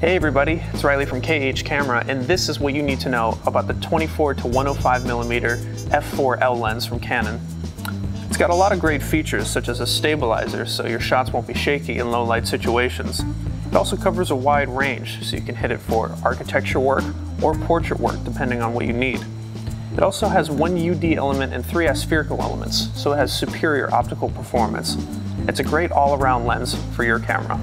Hey everybody, it's Riley from KEH Camera, and this is what you need to know about the 24 to 105 millimeter f4L lens from Canon. It's got a lot of great features such as a stabilizer so your shots won't be shaky in low light situations. It also covers a wide range so you can hit it for architecture work or portrait work depending on what you need. It also has one UD element and three aspherical elements, so it has superior optical performance. It's a great all-around lens for your camera.